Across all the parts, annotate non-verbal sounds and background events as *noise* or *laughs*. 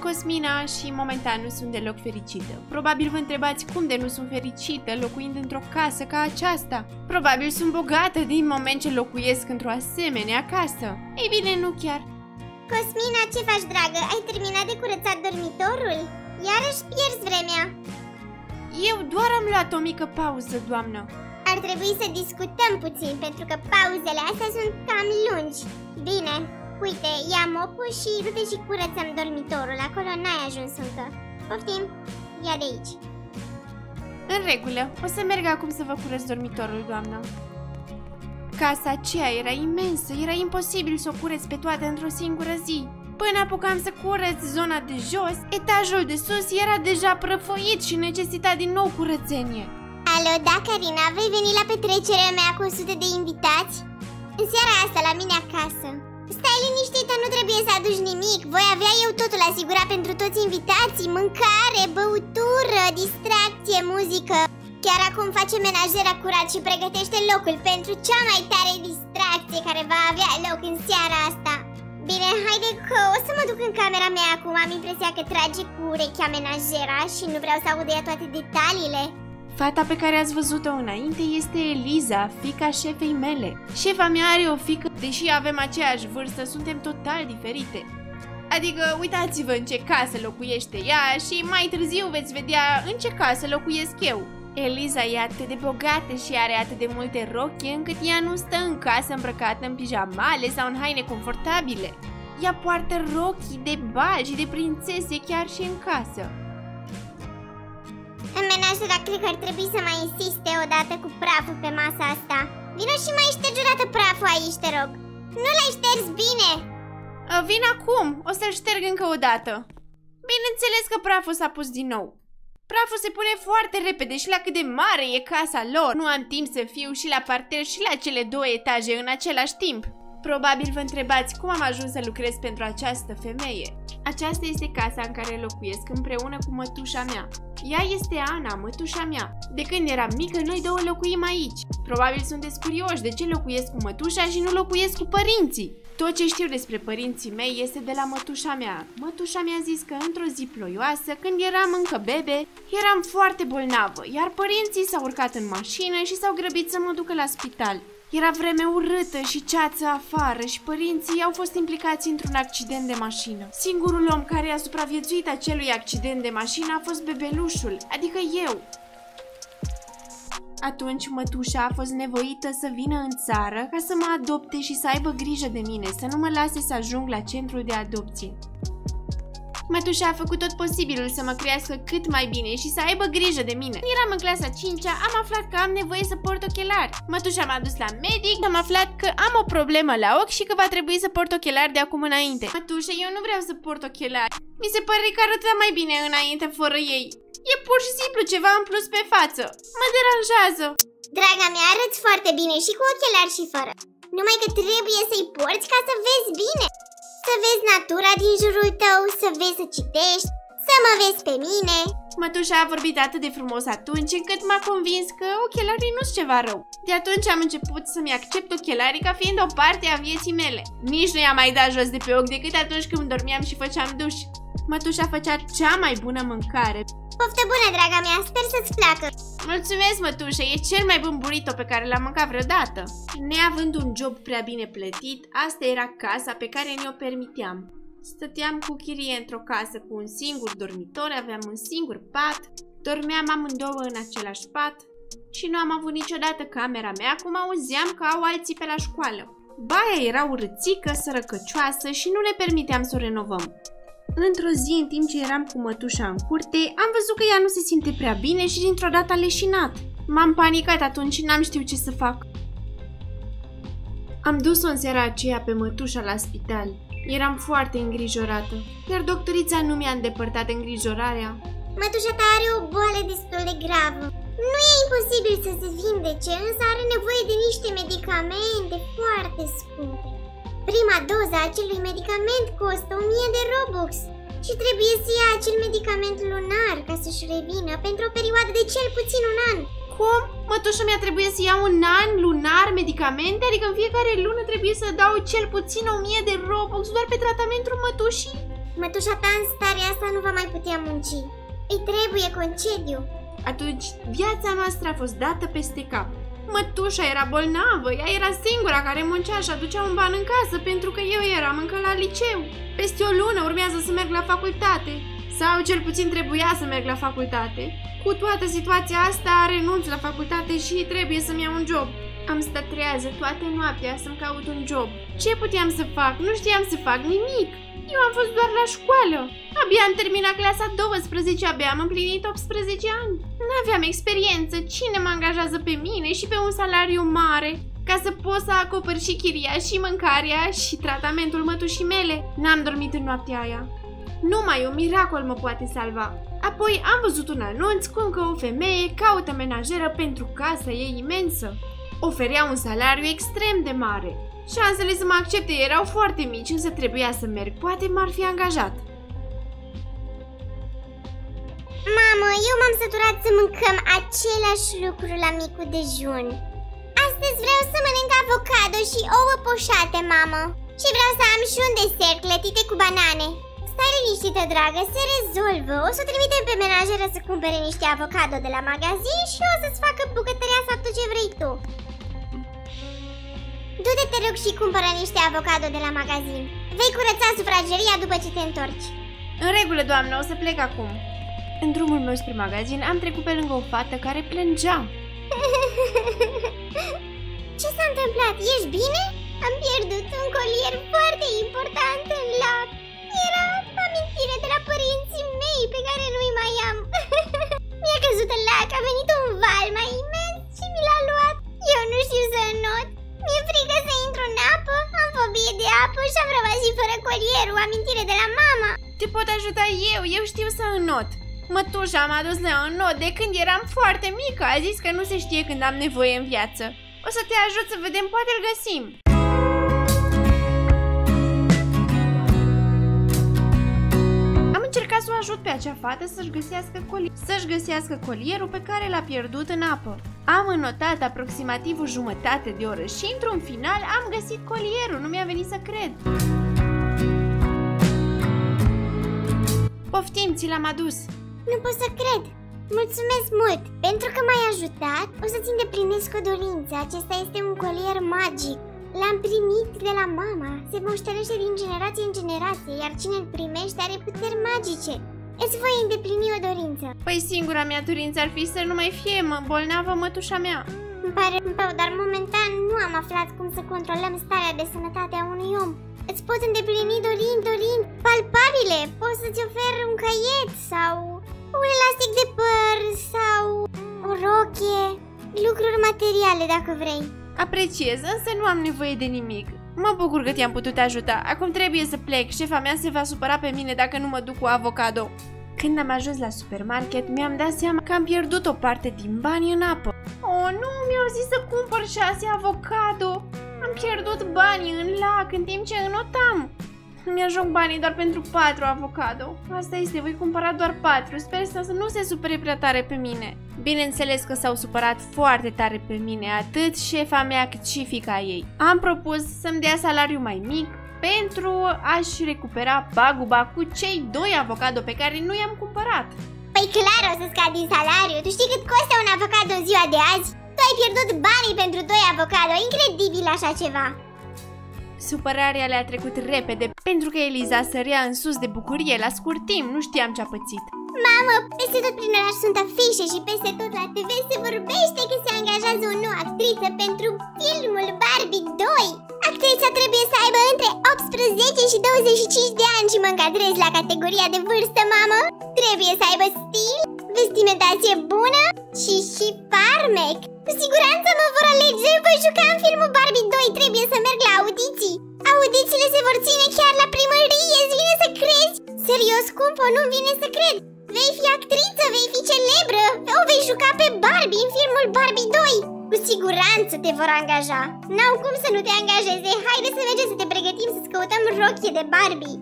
sunt Cosmina și momentan nu sunt deloc fericită. Probabil vă întrebați cum de nu sunt fericită locuind într-o casă ca aceasta. Probabil sunt bogată din moment ce locuiesc într-o asemenea casă. Ei bine, nu chiar. Cosmina, ce faci, dragă? Ai terminat de curățat dormitorul? Iarăși pierzi vremea. Eu doar am luat o mică pauză, doamnă. Ar trebui să discutăm puțin, pentru că pauzele astea sunt cam lungi. Bine, uite, ia mopul și du-te și curățăm dormitorul. Acolo n-ai ajuns încă. Poftim, ia de aici. În regulă, o să merg acum să vă curăț dormitorul, doamnă. Casa aceea era imensă, era imposibil să o cureț pe toate într-o singură zi. Până apucam să curăț zona de jos, etajul de sus era deja prăfoit și necesita din nou curățenie. Alo, da, Karina, vei veni la petrecerea mea cu 100 de invitați? În seara asta, la mine acasă. Stai liniștită, nu trebuie să aduci nimic. Voi avea eu totul asigurat pentru toți invitații, mâncare, băutură, distracție, muzică. Chiar acum face menajera curat și pregătește locul pentru cea mai tare distracție care va avea loc în seara asta. Bine, haide că o să mă duc în camera mea acum, am impresia că trage cu urechea menajera și nu vreau să aud ea toate detaliile. Fata pe care ați văzut-o înainte este Eliza, fica șefei mele. Șefa mea are o fică, deși avem aceeași vârstă, suntem total diferite. Adică uitați-vă în ce casă locuiește ea și mai târziu veți vedea în ce casă locuiesc eu. Eliza e atât de bogată și are atât de multe rochi încât ea nu stă în casă îmbrăcată în pijamale sau în haine confortabile. Ea poartă rochii de bagi de prințese chiar și în casă. În menajera cred că ar trebui să mai insiste odată cu praful pe masa asta. Vino și mai ștergi odată praful aici, te rog. Nu l-ai șters bine! Vin acum, o să-l șterg încă o dată. Bineînțeles că praful s-a pus din nou. Praful se pune foarte repede și la cât de mare e casa lor. Nu am timp să fiu și la parter și la cele două etaje în același timp. Probabil vă întrebați cum am ajuns să lucrez pentru această femeie. Aceasta este casa în care locuiesc împreună cu mătușa mea. Ea este Ana, mătușa mea. De când eram mică, noi două locuim aici. Probabil sunteți curioși de ce locuiesc cu mătușa și nu locuiesc cu părinții. Tot ce știu despre părinții mei este de la mătușa mea. Mătușa mi-a zis că într-o zi ploioasă, când eram încă bebe, eram foarte bolnavă, iar părinții s-au urcat în mașină și s-au grăbit să mă ducă la spital. Era vreme urâtă și ceață afară și părinții au fost implicați într-un accident de mașină. Singurul om care a supraviețuit acelui accident de mașină a fost bebelușul, adică eu. Atunci mătușa a fost nevoită să vină în țară ca să mă adopte și să aibă grijă de mine, să nu mă lase să ajung la centrul de adopție. Mătușa a făcut tot posibilul să mă crească cât mai bine și să aibă grijă de mine. Când eram în clasa 5 -a, am aflat că am nevoie să port ochelari. Mătușa m-a dus la medic, am aflat că am o problemă la ochi și că va trebui să port ochelari de acum înainte. Mătușa, eu nu vreau să port ochelari. Mi se pare că arăta mai bine înainte fără ei. E pur și simplu ceva în plus pe față. Mă deranjează. Draga mea, arăți foarte bine și cu ochelari și fără. Numai că trebuie să-i porți ca să vezi bine. Să vezi natura din jurul tău, să vezi să citești, să mă vezi pe mine. Mătușa a vorbit atât de frumos atunci încât m-a convins că ochelarii nu sunt ceva rău. De atunci am început să-mi accept ochelarii ca fiind o parte a vieții mele. Nici nu i-am mai dat jos de pe ochi decât atunci când dormeam și făceam duș. Mătușa făcea cea mai bună mâncare. Poftă bună, draga mea, sper să-ți placă. Mulțumesc, mătușă, e cel mai bun burrito pe care l-am mâncat vreodată. Neavând un job prea bine plătit, asta era casa pe care ne-o permiteam. Stăteam cu chirie într-o casă cu un singur dormitor, aveam un singur pat, dormeam amândouă în același pat și nu am avut niciodată camera mea cum auzeam că au alții pe la școală. Baia era urâțică, sărăcăcioasă și nu ne permiteam să o renovăm. Într-o zi, în timp ce eram cu mătușa în curte, am văzut că ea nu se simte prea bine și dintr-o dată a leșinat. M-am panicat atunci și n-am știut ce să fac. Am dus-o în seara aceea pe mătușa la spital. Eram foarte îngrijorată, iar doctorița nu mi-a îndepărtat îngrijorarea. Mătușa ta are o boală destul de gravă. Nu e imposibil să se vindece, însă are nevoie de niște medicamente foarte scumpe. Prima doză a acelui medicament costă 1000 de Robux și trebuie să ia acel medicament lunar ca să-și revină pentru o perioadă de cel puțin un an. Cum? Mătușa mea trebuie să iau un an lunar medicamente? Adică în fiecare lună trebuie să dau cel puțin 1000 de Robux doar pe tratamentul mătușii? Mătușa ta în starea asta nu va mai putea munci. Îi trebuie concediu. Atunci viața noastră a fost dată peste cap. Mătușa era bolnavă, ea era singura care muncea și aducea un ban în casă pentru că eu eram încă la liceu. Peste o lună urmează să merg la facultate. Sau cel puțin trebuia să merg la facultate. Cu toată situația asta renunț la facultate și trebuie să-mi iau un job. Am stat trează toată noaptea să-mi caut un job. Ce puteam să fac? Nu știam să fac nimic. Eu am fost doar la școală. Abia am terminat clasa 12, abia am împlinit 18 ani. Nu aveam experiență. Cine mă angajează pe mine și pe un salariu mare? Ca să pot să acopăr și chiria și mâncarea și tratamentul mătușii mele. N-am dormit în noaptea aia. Numai un miracol mă poate salva. Apoi am văzut un anunț cum că o femeie caută menajeră pentru casa ei imensă. Oferea un salariu extrem de mare. Șansele să mă accepte erau foarte mici, însă trebuia să merg. Poate m-ar fi angajat. Mamă, eu m-am săturat să mâncăm același lucru la micul dejun. Astăzi vreau să mănânc avocado și ouă poșate, mamă. Și vreau să am și un desert clătite cu banane. Stai liniștită, dragă, se rezolvă. O să trimitem pe menajeră să cumpere niște avocado de la magazin și o să-ți facă bucătăria sau tot ce vrei tu. Du-te, te rog, și cumpără niște avocado de la magazin. Vei curăța sufrageria după ce te întorci. În regulă, doamnă, o să plec acum. În drumul meu spre magazin am trecut pe lângă o fată care plângea. *laughs* Ce s-a întâmplat? Ești bine? Am pierdut un colier foarte important în lac. Era amintire de la părinții mei pe care nu-i mai am. *laughs* Mi-a căzut în lac, a venit un val mai de apă și am rămas și fără colierul, amintire de la mama. Te pot ajuta eu, eu știu să înot. Mătușa m-a dus la înot de când eram foarte mică, a zis că nu se știe când am nevoie în viață. O să te ajut să vedem, poate îl găsim. Am încercat să o ajut pe acea fată să-și găsească, coli- să-și găsească colierul pe care l-a pierdut în apă. Am înotat aproximativ o jumătate de oră și într-un final am găsit colierul, nu mi-a venit să cred. Poftim, ți l-am adus. Nu pot să cred. Mulțumesc mult! Pentru că m-ai ajutat, o să-ți îndeplinesc o dorință. Acesta este un colier magic. L-am primit de la mama. Se moștenește din generație în generație, iar cine îl primește are puteri magice. Îți voi îndeplini o dorință. Păi singura mea dorință ar fi să nu mai fie mă, bolnavă mătușa mea. Îmi pare rău, dar momentan nu am aflat cum să controlăm starea de sănătate a unui om. Îți pot îndeplini dorințe, dorințe palpabile. Pot să-ți ofer un caiet sau un elastic de păr sau o rochie. Lucruri materiale dacă vrei. Apreciez, însă nu am nevoie de nimic. Mă bucur că te-am putut ajuta. Acum trebuie să plec. Șefa mea se va supăra pe mine dacă nu mă duc cu avocado. Când am ajuns la supermarket, mi-am dat seama că am pierdut o parte din bani în apă. Oh, nu, mi-au zis să cumpăr șase avocado. Am pierdut banii în lac în timp ce înotam. Mi-ajung banii doar pentru patru avocado. Asta este, voi cumpăra doar patru. Sper să nu se supere prea tare pe mine. Bineînțeles că s-au supărat foarte tare pe mine, atât șefa mea cât și fica ei. Am propus să-mi dea salariu mai mic pentru a-și recupera paguba cu cei doi avocado pe care nu i-am cumpărat. Păi clar o să scad din salariu. Tu știi cât costă un avocado în ziua de azi? Tu ai pierdut banii pentru doi avocado. Incredibil așa ceva. Supărarea le-a trecut repede pentru că Eliza sărea în sus de bucurie la scurt timp, nu știam ce-a pățit. Mamă, peste tot prin oraș sunt afișe și peste tot la TV se vorbește că se angajează o nouă actriță pentru filmul Barbie 2. Actrița trebuie să aibă între 18 și 25 de ani și mă încadrez la categoria de vârstă, mamă. Trebuie să aibă stil, vestimentație bună și și farmec. Cu siguranță mă vor alege, voi juca în filmul Barbie 2, trebuie să merg la audiții. Audițiile se vor ține chiar la primărie, îți vine să crezi? Serios, scumpo, nu-mi vine să cred. Vei fi actriță, vei fi celebră, o vei juca pe Barbie în filmul Barbie 2. Cu siguranță te vor angaja. N-au cum să nu te angajeze. Haide să mergem să te pregătim să-ți căutăm rochie de Barbie.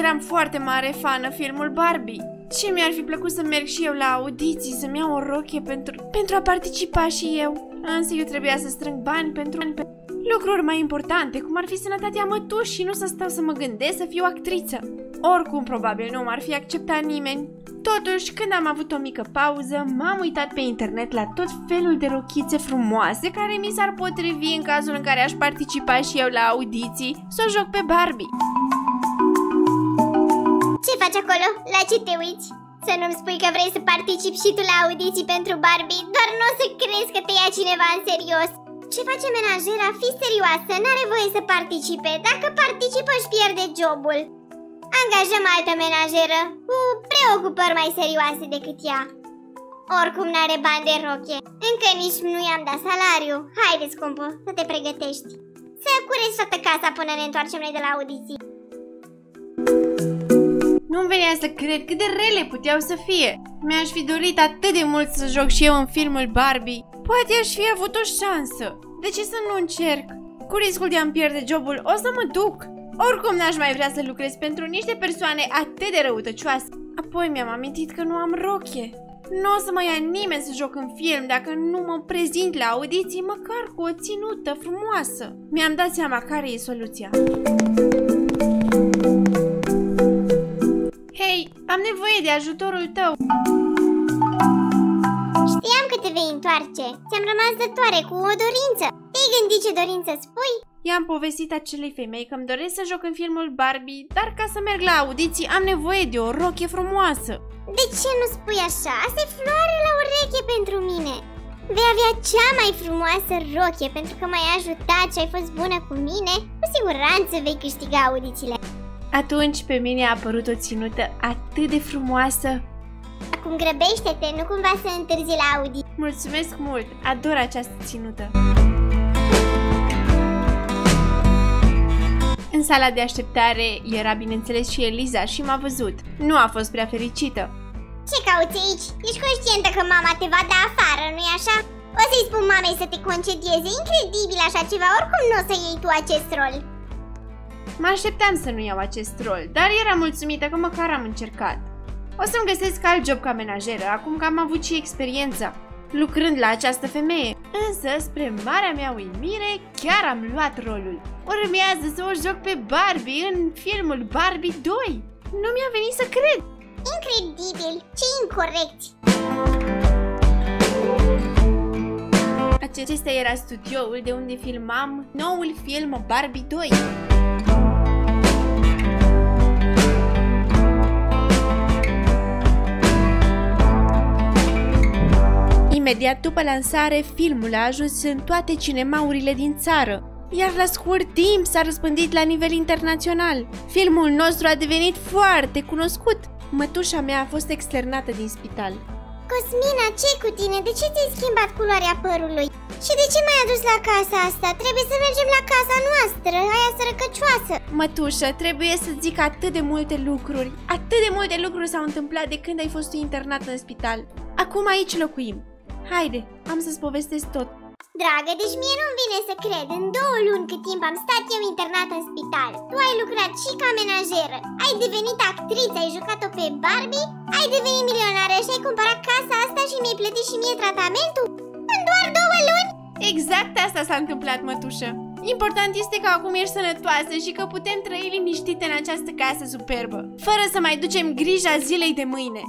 Eram foarte mare fană filmul Barbie. Ce mi-ar fi plăcut să merg și eu la audiții, să-mi iau o rochie pentru, pentru a participa și eu. Însă eu trebuia să strâng bani pentru... Lucruri mai importante, cum ar fi sănătatea mătușii și nu să stau să mă gândesc să fiu actriță. Oricum, probabil nu m-ar fi acceptat nimeni. Totuși, când am avut o mică pauză, m-am uitat pe internet la tot felul de rochițe frumoase care mi s-ar potrivi în cazul în care aș participa și eu la audiții să o joc pe Barbie. Ce faci acolo? La ce te uiți? Să nu-mi spui că vrei să participi și tu la audiții pentru Barbie, doar nu o să crezi că te ia cineva în serios. Ce face menajera? Fi serioasă, n-are voie să participe. Dacă participă își pierde jobul. Angajăm altă menajeră, cu preocupări mai serioase decât ea. Oricum n-are bani de roche. Încă nici nu i-am dat salariu. Haide, scumpă, să te pregătești. Să cureți toată casa până ne întoarcem noi de la audiții. Nu-mi venea să cred cât de rele puteau să fie. Mi-aș fi dorit atât de mult să joc și eu în filmul Barbie. Poate aș fi avut o șansă. De ce să nu încerc? Cu riscul de a-mi pierde jobul, o să mă duc. Oricum n-aș mai vrea să lucrez pentru niște persoane atât de răutăcioase. Apoi mi-am amintit că nu am roche. Nu o să mă ia nimeni să joc în film dacă nu mă prezint la audiții măcar cu o ținută frumoasă. Mi-am dat seama care e soluția. Am nevoie de ajutorul tău. Știam că te vei întoarce. Ți-am rămas dătoare cu o dorință. Te-ai gândit ce dorință spui? I-am povestit acelei femei că îmi doresc să joc în filmul Barbie, dar ca să merg la audiții am nevoie de o rochie frumoasă. De ce nu spui așa? Asta e floare la ureche pentru mine. Vei avea cea mai frumoasă rochie pentru că m-ai ajutat și ai fost bună cu mine. Cu siguranță vei câștiga audițiile. Atunci pe mine a apărut o ținută atât de frumoasă. Acum grăbește-te, nu cumva să întârzi la audiții. Mulțumesc mult, ador această ținută. În sala de așteptare era bineînțeles și Eliza și m-a văzut. Nu a fost prea fericită. Ce cauți aici? Ești conștientă că mama te va da afară, nu-i așa? O să-i spun mamei să te concedieze, incredibil așa ceva, oricum nu o să iei tu acest rol. Mă așteptam să nu iau acest rol, dar eram mulțumită că măcar am încercat. O să-mi găsesc alt job ca menajeră, acum că am avut și experiența, lucrând la această femeie. Însă, spre marea mea uimire, chiar am luat rolul. Urmează să o joc pe Barbie în filmul Barbie 2. Nu mi-a venit să cred. Incredibil, ce incorrect! Acesta era studioul de unde filmam noul film Barbie 2. Imediat după lansare, filmul a ajuns în toate cinemaurile din țară, iar la scurt timp s-a răspândit la nivel internațional. Filmul nostru a devenit foarte cunoscut. Mătușa mea a fost externată din spital. Cosmina, ce cu tine? De ce ți-ai schimbat culoarea părului? Și de ce m-ai adus la casa asta? Trebuie să mergem la casa noastră, aia sărăcăcioasă Mătușă, trebuie să zic atât de multe lucruri. Atât de multe lucruri s-au întâmplat de când ai fost internată în spital. Acum aici locuim. Haide, am să-ți povestesc tot. Dragă, deci mie nu-mi vine să cred În două luni cât timp am stat eu internat în spital Tu ai lucrat și ca menajeră Ai devenit actriță, ai jucat-o pe Barbie Ai devenit milionară și ai cumpărat casa asta și mi-ai plătit și mie tratamentul În doar două luni? Exact asta s-a întâmplat, mătușă. Important este că acum ești sănătoasă și că putem trăi liniștite în această casă superbă, fără să mai ducem grija zilei de mâine.